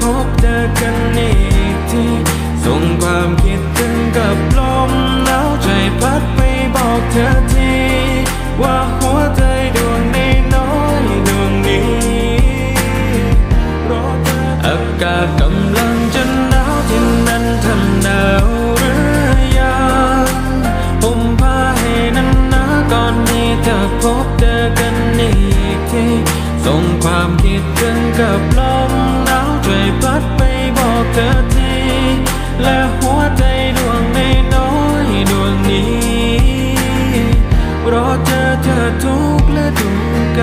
พบเจอกันอีกทีส่งความคิดถึงกับลมหนาวใจพัดไปบอกเธอทีว่าหัวใจดวงนี้น้อยดวงนี้อากาศกำลังจะหนาวที่นั่นทำหนาวหรือยังผมพาให้นั้นนะก่อนนี้เธอพบเจอกันอีกทีส่งความคิดถึงกับลม tête au plateau.